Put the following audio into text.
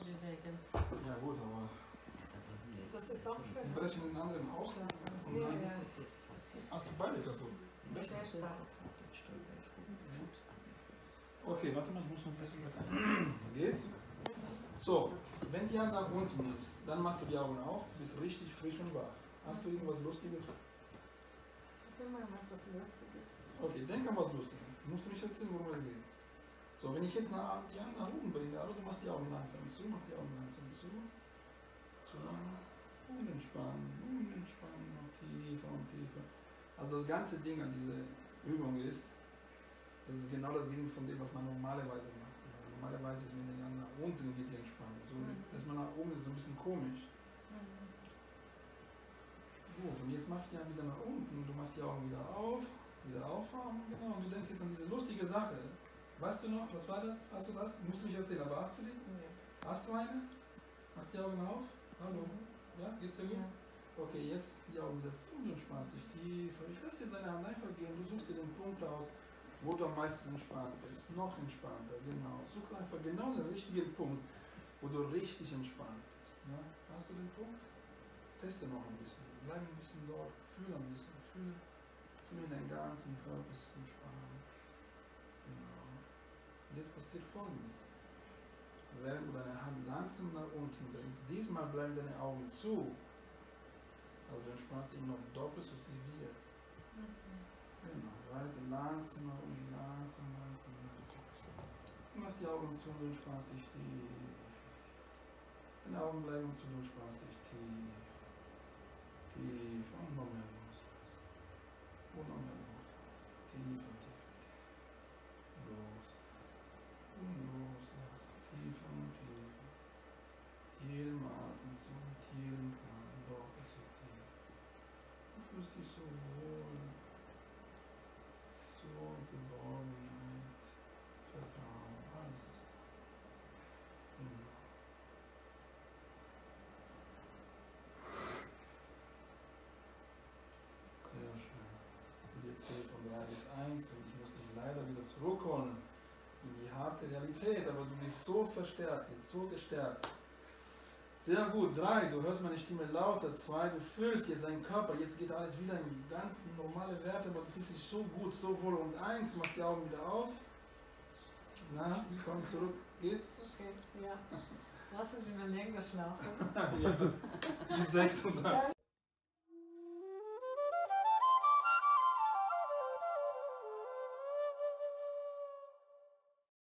Ja gut, aber Das ist auch schön. brechen den anderen aus. Und Ja, dann ja. hast du beide kaputt. Sehr stark. Okay, warte mal, ich muss noch ein bisschen weiter. Geht's? So, wenn die Hand nach unten ist, dann machst du die Augen auf, du bist richtig frisch und wach. Hast du irgendwas Lustiges? Ich will mal etwas Lustiges. Okay, denk an was Lustiges. Musst du nicht erzählen, worum es geht. So, wenn ich jetzt nach, die Hand nach oben bringe, aber du machst die Augen langsam zu, mach die Augen langsam zu. Zu lang. Und entspannen, und entspannen, noch tiefer und tiefer. Also das ganze Ding an dieser Übung ist, das ist genau das Gegenteil von dem, was man normalerweise macht. Ja, Normalerweise ist, wenn die Hand nach unten geht, die Entspannung. So, Mhm. dass man nach oben ist, so ein bisschen komisch. Mhm. Gut, und jetzt mach ich die Hand wieder nach unten du machst die Augen wieder auf, wieder aufhaben, genau, und du denkst jetzt an diese lustige Sache. Weißt du noch, was war das? Hast du das? Musst du nicht erzählen, aber hast du die? Ja. Hast du eine? Mach die Augen auf. Hallo. Ja, geht's dir gut? Ja. Okay, jetzt die Augen wieder zu und du entspannst dich tiefer. Ich lasse jetzt deine Hand einfach gehen, du suchst dir den Punkt aus, wo du am meisten entspannt bist. Noch entspannter, genau. Such einfach genau den richtigen Punkt, wo du richtig entspannt bist. Ja? Hast du den Punkt? Teste noch ein bisschen. Bleib ein bisschen dort, fühl ein bisschen, fühl, fühl deinen ganzen Körper ist entspannt. Und jetzt passiert folgendes. Während du deine Hand langsam nach unten bringst, diesmal bleiben deine Augen zu, aber du entspannst dich noch doppelt so tief wie jetzt. Mhm. Genau, weiter langsam nach unten, langsam, langsam, langsam. Du machst die Augen zu, du entspannst dich tief. Deine Augen bleiben zu, du entspannst dich. Tief und noch mehr loslassen. Und noch mehr loslassen. Tiefer, tiefer, tiefer. Loslassen. Und loslassen. Tiefer und tiefer. Jedem Atemzug, mit jedem kleinen doppelt so tief. Du fühlst dich so wohl. So Geborgenheit, Vertrauen, alles ist da. Genau. Sehr schön. Und jetzt zählt von 3 bis 1 und ich muss dich leider wieder zurückholen in die harte Realität, aber du bist so verstärkt, jetzt so gestärkt. Sehr gut, 3, du hörst meine Stimme lauter, 2, du fühlst jetzt deinen Körper, jetzt geht alles wieder in ganz normale Werte, aber du fühlst dich so gut, so wohl und 1, du machst die Augen wieder auf. Na, willkommen zurück, geht's? Okay, ja. Lassen Sie mal länger schlafen. ja, bis 6 und dann.